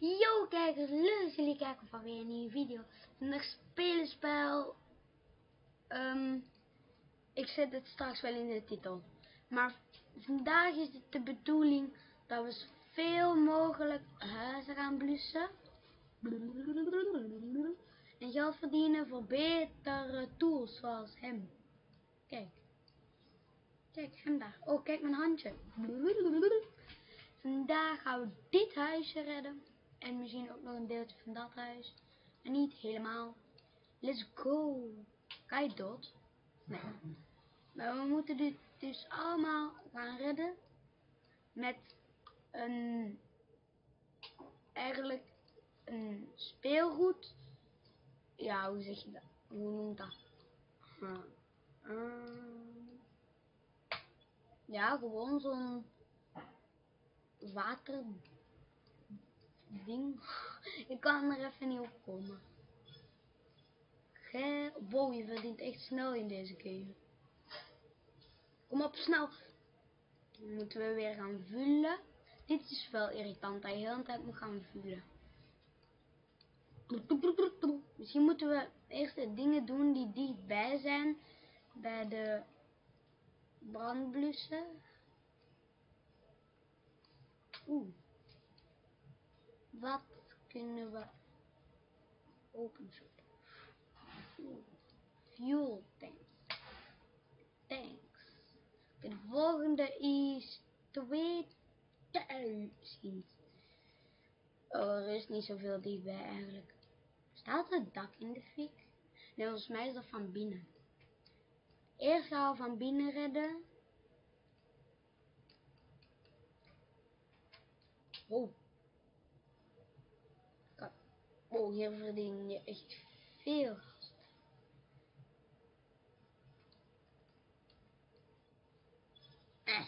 Yo kijkers, leuk dat jullie kijken van weer een nieuwe video. Vandaag spelenspel. Ehm, ik zet het straks wel in de titel. Maar vandaag is het de bedoeling dat we zoveel mogelijk huizen gaan blussen. En geld verdienen voor betere tools zoals hem. Kijk. Kijk, hem daar. Oh, kijk mijn handje. Vandaag gaan we dit huisje redden. En misschien ook nog een deeltje van dat huis. En niet helemaal. Let's go. Ga je dood? Nee. Maar we moeten dit dus allemaal gaan redden. Met een... Eigenlijk een speelgoed. Ja, hoe zeg je dat? Hoe noemt dat? Hm. Ehm, ja, gewoon zo'n water ding. Ik kan er even niet op komen. Ge wow, je verdient echt snel in deze game. Kom op, snel. Dan moeten we weer gaan vullen. Dit is wel irritant dat je de tijd moet gaan vullen. Misschien moeten we eerst de dingen doen die dichtbij zijn bij de brandblussen. Oeh. Wat kunnen we openzoeken? Fuel tanks. Tanks. De volgende is 2000. Oh, er is niet zoveel dichtbij eigenlijk. Staat het dak in de fik? Nee, volgens mij is dat van binnen. Eerst gaan we van binnen redden. Oh. Oh, hier verdien je echt veel. Eh,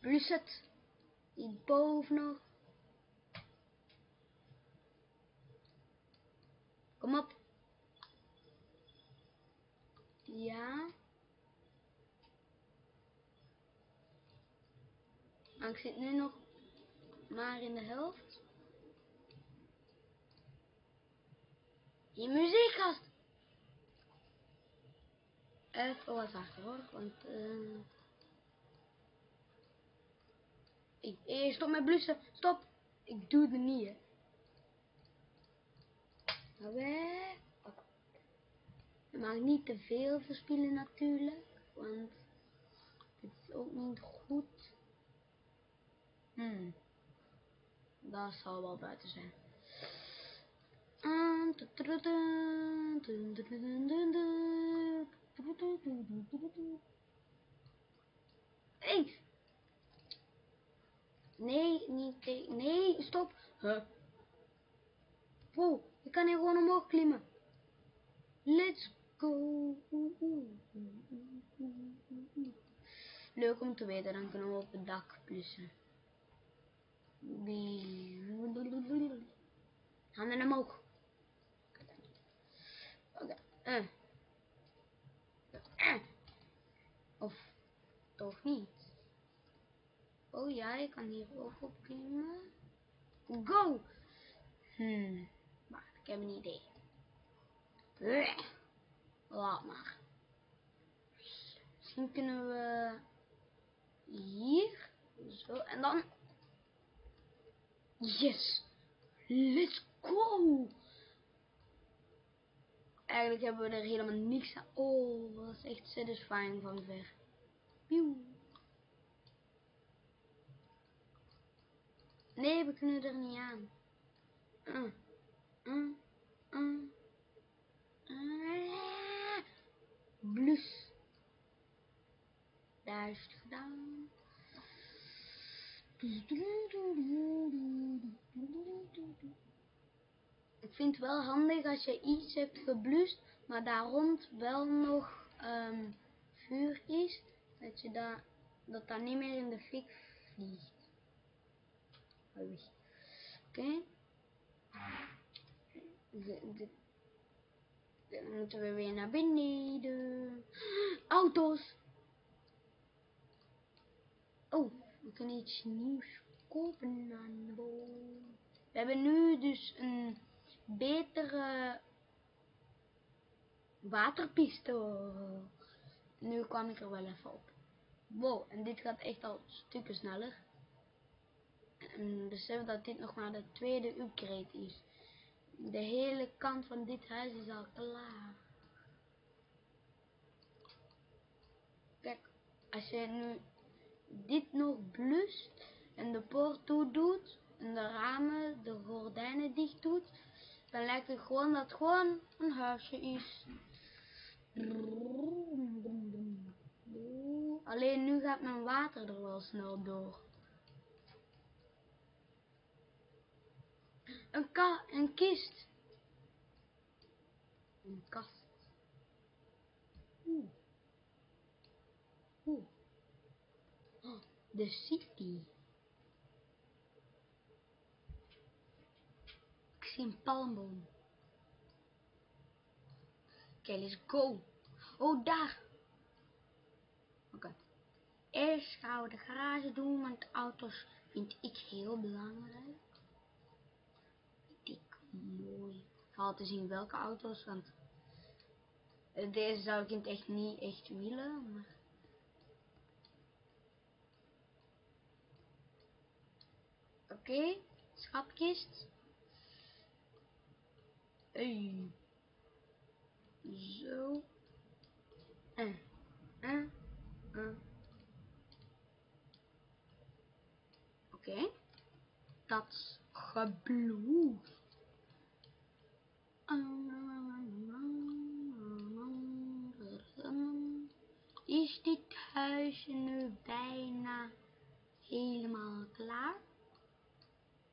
plus het. Hierboven nog. Kom op. Ja. Maar ik zit nu nog maar in de helft. Je muziekgast. Even wat achter hoor, want uh, ik, eh, stop met blussen, stop. Ik doe het niet hè. Nou mag niet te veel verspillen natuurlijk, want het is ook niet goed. Hmm. Dat zal wel buiten zijn. Hey. Nee, niet Nee, stop. Huh? Wow, ik kan hier gewoon omhoog klimmen. Let's go. Leuk om te weten, dan kunnen we op het dak plussen. Handen omhoog. Oké. Okay. Uh. Uh. Of toch niet. Ik kan hier ook op klimmen. Go! Hmm. Maar ik heb een idee. Laat maar. Misschien kunnen we hier zo en dan Yes! Let's go! Eigenlijk hebben we er helemaal niks aan. Oh, dat is echt satisfying van ver. Pieuw. Nee, we kunnen er niet aan. Uh, uh, uh, uh. Blus. Daar is het gedaan. Ik vind het wel handig als je iets hebt geblust, maar daar rond wel nog um, vuur is, dat je daar, dat daar niet meer in de fik vliegt. Oké. Dan moeten we weer naar beneden. Auto's! Oh, we kunnen iets nieuws kopen aan de boom. We hebben nu dus een betere waterpiste. Nu kwam ik er wel even op. Wow, en dit gaat echt al stukken sneller. En besef dat dit nog maar de tweede upgrade is. De hele kant van dit huis is al klaar. Kijk, als je nu dit nog blust en de poort toe doet en de ramen, de gordijnen dicht doet, dan lijkt het gewoon dat het gewoon een huisje is. Alleen nu gaat mijn water er wel snel door. Een ka een kist. Een kast. Oeh. Oeh. Oh, de city. Ik zie een palmboom. Oké, let's go. Oh, daar. Oké. Okay. Eerst gaan we de garage doen, want auto's vind ik heel belangrijk. Mooi. Vooral te zien welke auto's, want deze zou ik in het echt niet echt willen, maar... Oké, okay, schatkist. Hey. Zo. En. En. En. Oké. Okay. Dat gebloed. Is dit huisje nu bijna helemaal klaar?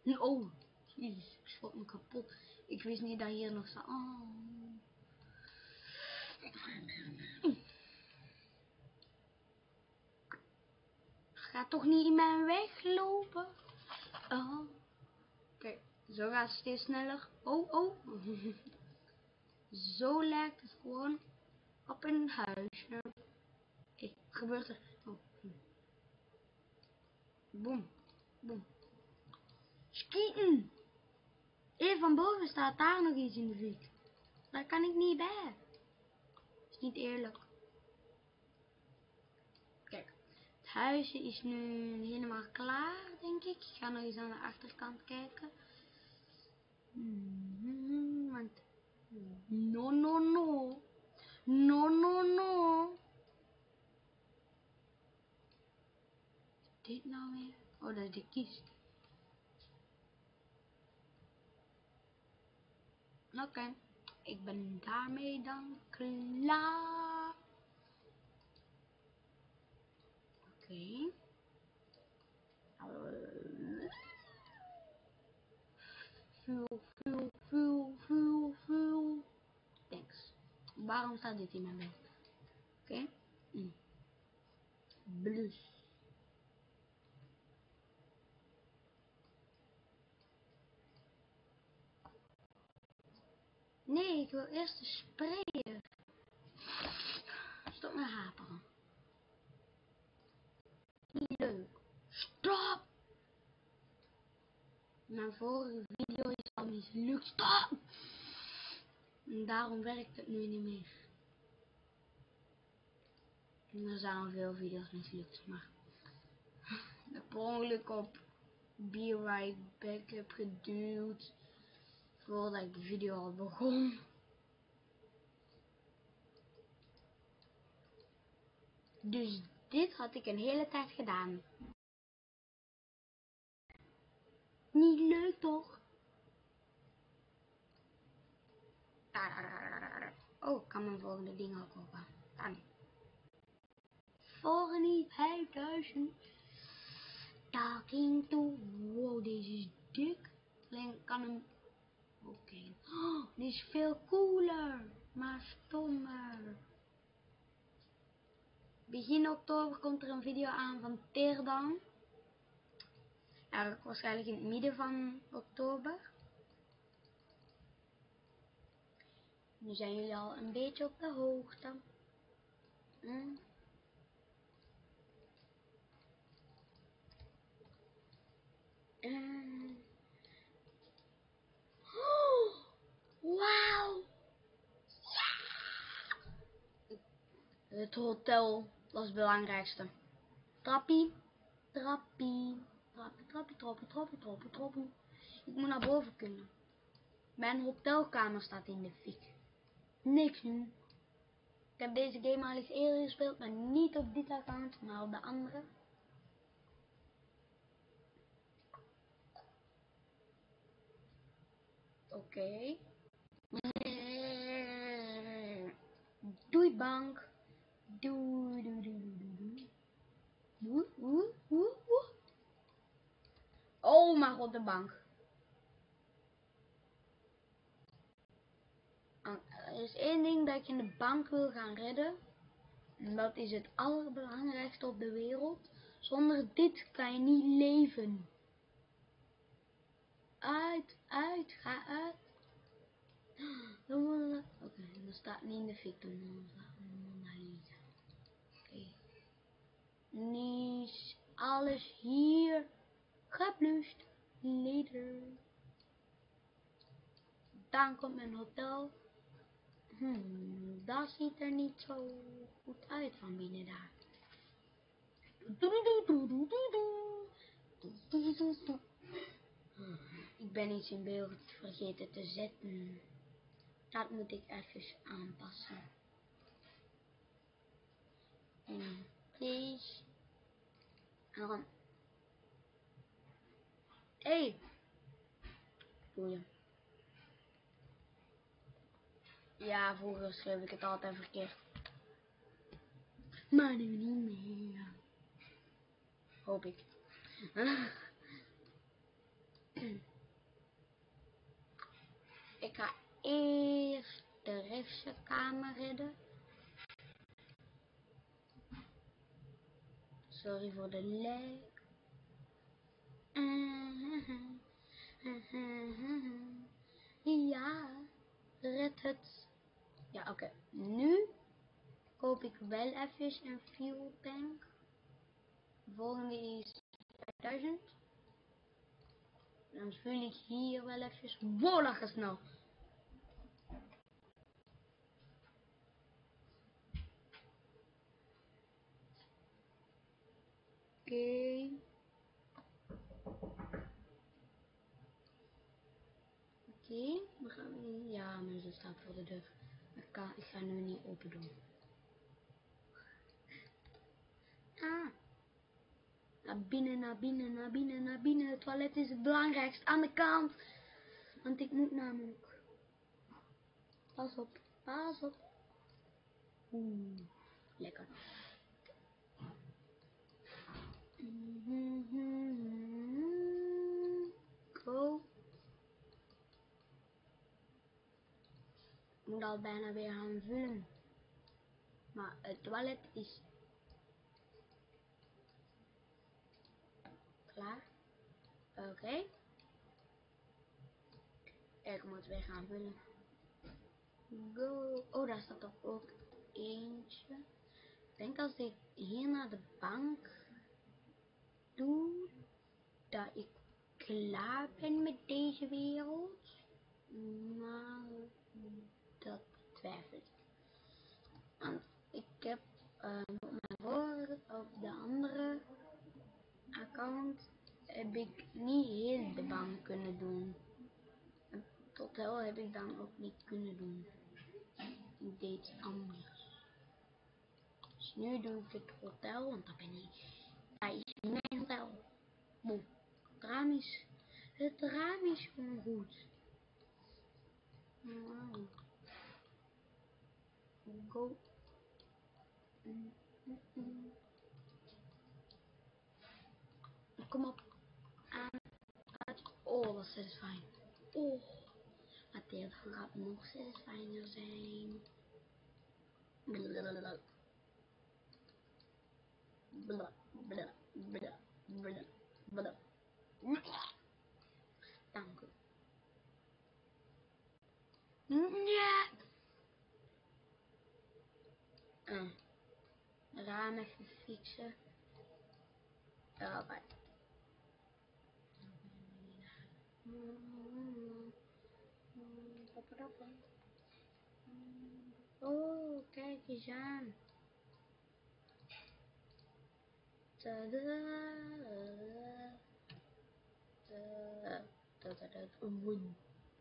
Oh, jezus, ik schrok me kapot. Ik wist niet dat hier nog zo. Oh. Ga toch niet in mijn weg lopen? Oh. Zo gaat het steeds sneller. Oh, oh. zo lijkt het gewoon op een huisje. Wat gebeurt er? Oh. Boom, boom. Skieten! Even van boven staat daar nog iets in de fik. Daar kan ik niet bij. Is niet eerlijk. Kijk, het huisje is nu helemaal klaar, denk ik. Ik ga nog eens aan de achterkant kijken. Hmm, want... No, no, no. No, no, no. Dit nou weer? Oh, dat de kist. Oké, okay. ik ben daarmee dan klaar. Oké. Vuur, vuur, vuur, vuur, vuur. Thanks. Waarom staat dit in mijn bed? Oké. Blus. Nee, ik wil eerst de sprayer. Stop met haperen. Niet leuk. Stop! Mijn vorige video is al mislukt. Stop! En daarom werkt het nu niet meer. Er zijn al veel video's mislukt, maar... Per ongeluk op Be Right Back heb geduwd voordat ik de video al begon. Dus dit had ik een hele tijd gedaan. Niet leuk toch? Oh, ik kan mijn volgende ding al kopen. Kan. Volgende 5000. Talking to. Wow, deze is dik. Alleen kan hem Oké. Okay. Oh, is veel cooler. Maar stommer. Begin oktober komt er een video aan van Teerdan. Eigenlijk waarschijnlijk in het midden van oktober. Nu zijn jullie al een beetje op de hoogte. Hm? Ehm, wauw. Het hotel was het belangrijkste. Trappie. Trappie. Trappie, trappie, trappie, trappie, trappie, trappie. Ik moet naar boven kunnen. Mijn hotelkamer staat in de fik. Niks nu. Ik heb deze game al eens eerder gespeeld, maar niet op dit account, maar op de andere. Oké. Doei bank. Doei, doei, doei, doei, doei. Oh mijn god, de bank. Ah, Er is één ding dat in de bank wil gaan redden. En dat is het allerbelangrijkste op de wereld. Zonder dit kan je niet leven. Uit, uit, ga uit. Dan Oké, dat staat niet in de fik. Dan. Oké. Is alles hier geblusd. Later. Dan komt mijn hotel. Hmm, dat ziet er niet zo goed uit van binnen daar. Ik ben iets in beeld vergeten te zetten. Dat moet ik even aanpassen. En please. En dan. Hey. Boeien. Ja, vroeger schreef ik het altijd verkeerd. Maar nu niet meer. Hoop ik. ik ga eerst de rechtse kamer redden. Sorry voor de lijk. Ja, red het. Ja, oké. Nu koop ik wel even een fuel tank. De volgende is 5000. Dan vul ik hier wel even. Wow, snel. Oké. Oké, we gaan. Ja, maar ze voor de deur. Ik, ik ga nu niet open doen. Ah. Naar binnen, naar binnen, naar binnen, naar binnen. Het toilet is het belangrijkste aan de kant. Want ik moet namelijk. Pas op, pas op. Oeh, lekker. Go. Ik moet al bijna weer gaan vullen. Maar het toilet is klaar. Oké. Ik moet weer gaan vullen. Go. Oh, daar staat toch ook eentje. Ik denk als ik hier naar de bank doe, dat ik klaar ben met deze wereld. Maar Want ik heb uh, op mijn vorige, op de andere account heb ik niet heel de bank kunnen doen. En tot heb ik dan ook niet kunnen doen. Ik deed anders. Dus nu doe ik het hotel, want dat ben ik. Dat is mijn hotel. Boe. Het raam is, het raam is gewoon goed. Wow. Go. Mm, mm, mm. Kom op. Aan. Uit. Oh, wat satisfying. Oh. Maar dit gaat nog satisfying zijn. Blablabla. Bla, bla, bla, bla, bla. Dank u. Ja. Uh, raam even fixen. Oké. Oh, kijk eens aan.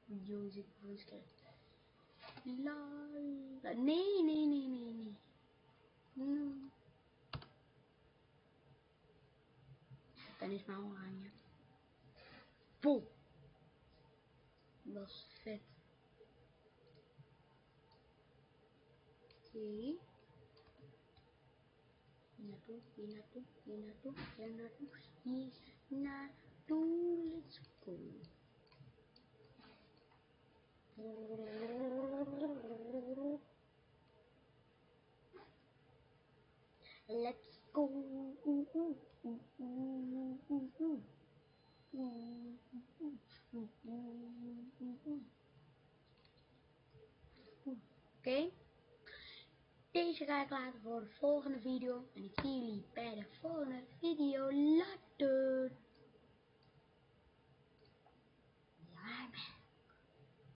Music voice La, la, nee, nee, nee, nee, nee. No. Dan is mijn oranje. Vol. Dat is vet. Oké. Hier naartoe, hier naartoe, hier naartoe, hier naartoe, hier naartoe. Let's go. Laten voor de volgende video. En ik zie jullie bij de volgende video. Later.